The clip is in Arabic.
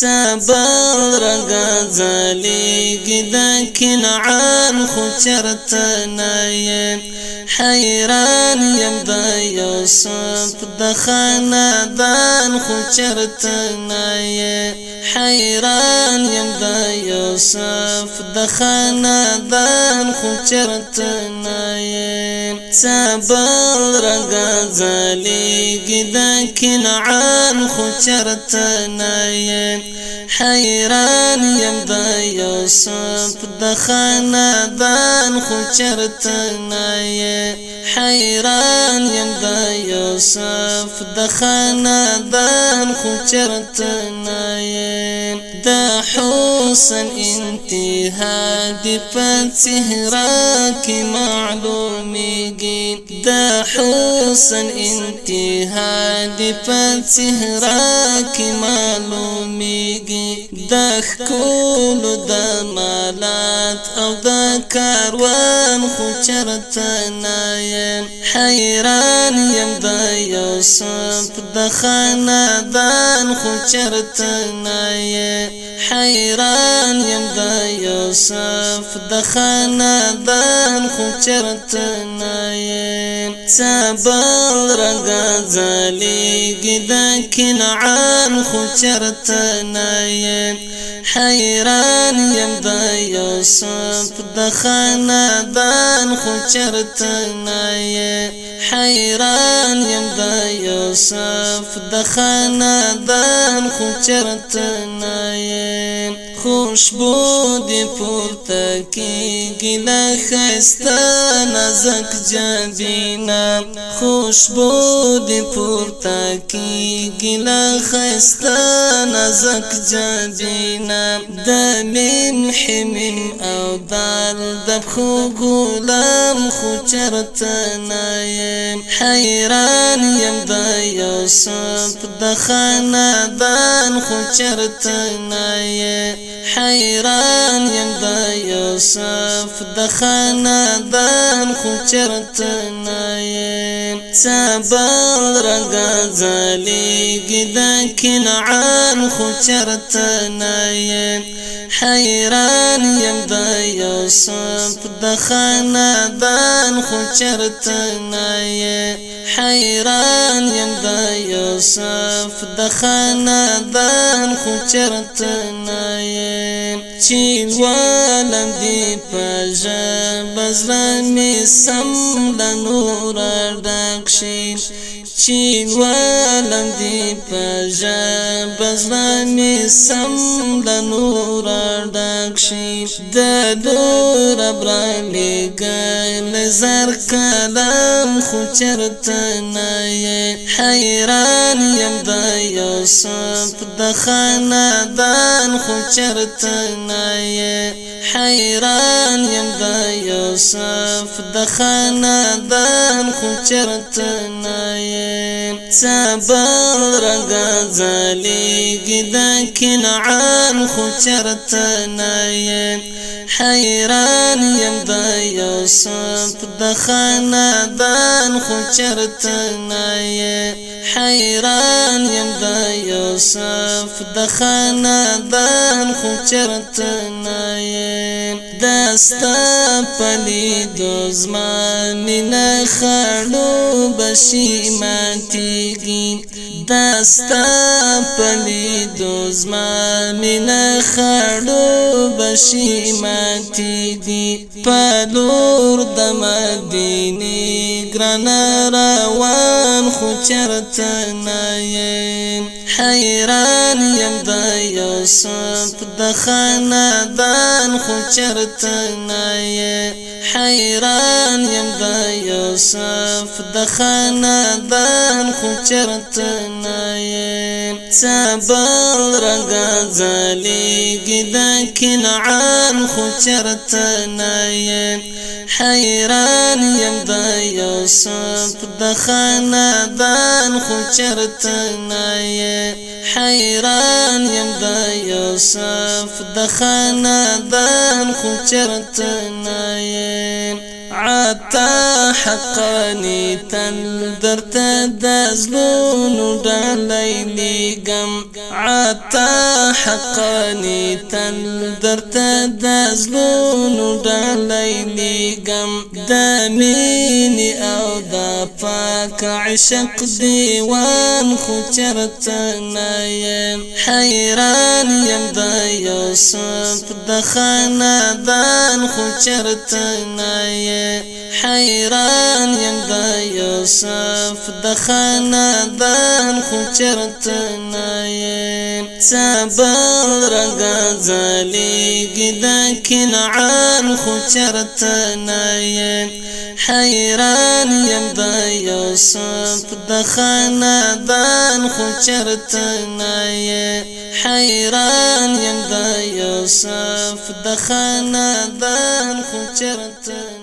سبل رګا زلیږي د کنعان خو چرته نه حیران یم د یوسف د خاندان خو چرته نه حیران یم د یوسف د خاندان خو چرته نه سبل رګا زلیږي د کنعان خو چرته نه حیران یم د یوسف د خاندان خو چرته نه حیران یم د یوسف د خاندان خو چرته نه د حسن انتها دی په صحرا کې معلومیږي. د حسن انتها دی په صحرا کې معلومیږي. د خول د مالات أو د کاروان خو چرته نه حیران یم د یوسف د خاندان خو چرته نه حیران یم د یوسف د خاندان خو چرته نه سبل رنگا زلیږي د کنعان خو چرته نه حیران یم د یوسف د خاندان خو چرته نه حیران یم د یوسف د خاندان خو چرته نه خوشبو دی پورته کی گلا خستا نزک جبینا خوشبو دی پورته کی گلا خستا نزک جبینا دمیم حمیم او دال دبخو گولم خوچرت نایم حیران یم دا یوسف د خاندان خوچرت نایم حیران یم د یوسف د خاندان خو چرته نه سبل رنگا زلیږي د کنعان خو چرته حیران یم د یوسف د خاندان خو چرته نه حیران یم د یوسف د خاندان خو چرته نه چې ولم دی پژا بزر می سم د نور ډکشي چې ولم دی پژا بزر می سم د نور ډکشي د نور برالي ګل زر کلام خو چرته نه حیران یم د یوسف د خاندان خو چرته نه حیران یم د یوسف د خاندان خو سبل رنگا زلیږي د کنعان خو چرته نه حیران یم د یوسف د خاندان خو چرته نه حیران یم د یوسف د خاندان خو چرته نه دستا پلی دوزمان نه خړو بشي ماتيږي دستا پلی دوزمان نه خړو بشي ماتيږي پلور د مدینه ګران روان خو چرته نه حیران یم د یوسف د خاندان خو چرته نه حیران یم د یوسف د خاندان خو چرته نه سبل رنگا زلیږي د کنعان خو چرته نه حیران یم د یوسف د خاندان خو چرته نه حیران یم د یوسف د خاندان خو چرته نه عطا حقانی تل درته د زلونو ډالۍ لګم عطا حقانی تل درته د زلونو ډالۍ لګم د مینې أو د پاک عشق دیوان خو چرته نه یم حیران یم د یوسف د خاندان خو چرته نه یم حیران یم د یوسف د خاندان صبر رنګ زلیږي د کنعان خو چرته نه یم. حیران یم د یوسف د خاندان خو چرته نه یم. حیران یم د یوسف د خاندان خو چرته